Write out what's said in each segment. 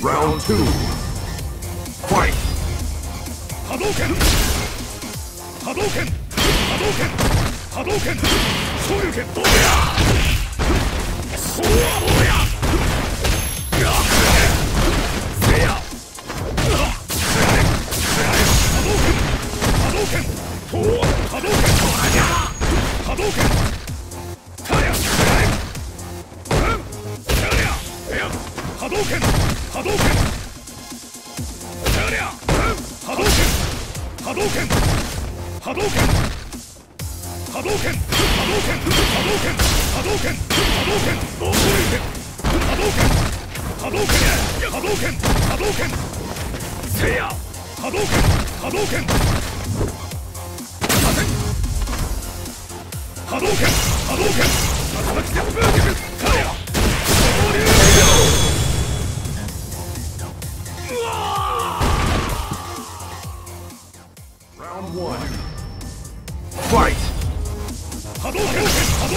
Round two. Fight. Hadouken! Hadouken! 動拳波動拳昇竜拳どうやそうはどうややせや波動拳波動拳波動拳波動拳波動拳波動拳波動拳波動拳波動拳波動拳波動拳波動拳波動拳波動拳暴行拳波動拳波動拳波動拳波動拳せや波動拳波動拳波動拳波動拳竜巻旋風脚かや昇竜うわ Round one. Fight!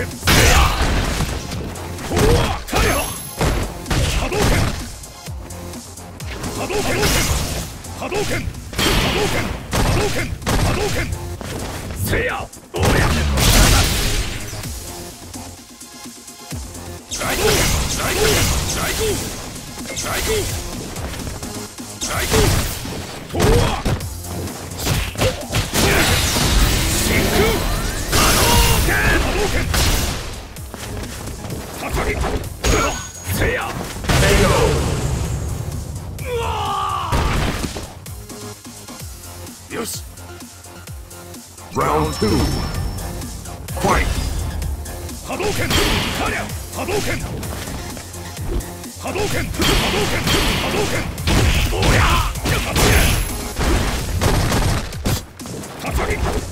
最高最高最高よし Round 2 Fight! 波動拳かりゃ波動拳波動拳波動拳波動拳どうやや波動拳高木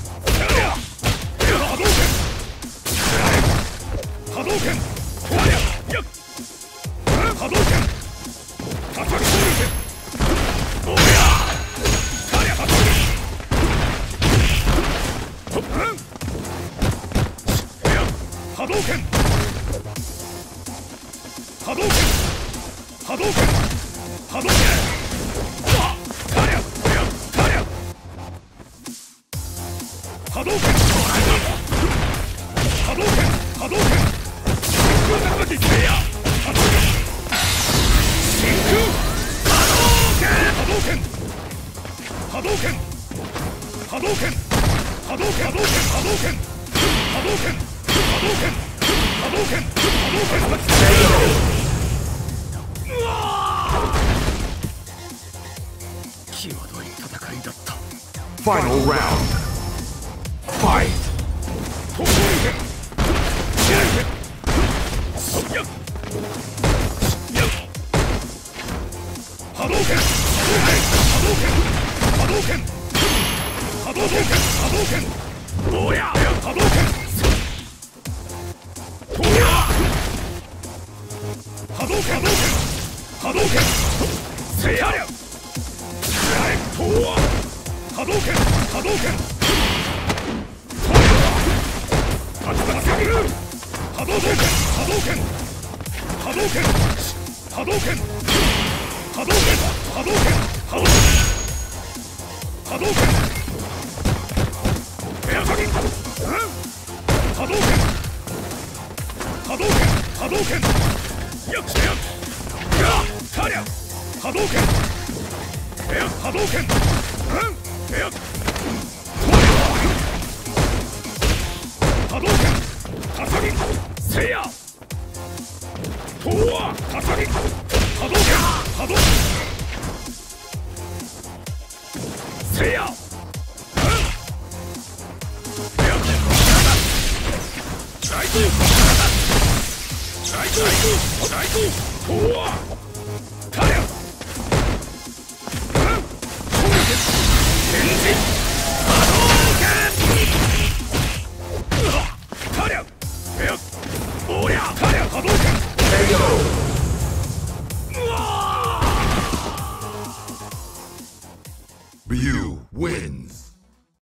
波動拳。波動拳。波動拳。波動拳。波動拳。波動拳。波動拳。波動拳。波動拳。波動拳。うわ際どい戦いだった Final round. 波動拳せやりゃとは波動拳波動拳とは。させる波動拳波動拳波動拳波動拳波動拳波動拳波動拳波動拳エアカギ波動拳波動拳波動拳波動拳。エア波動拳。うん。エア。波動拳。かさぎせや。とはかさぎ波動拳。波動せや。ライトライトライトとはタリャ攻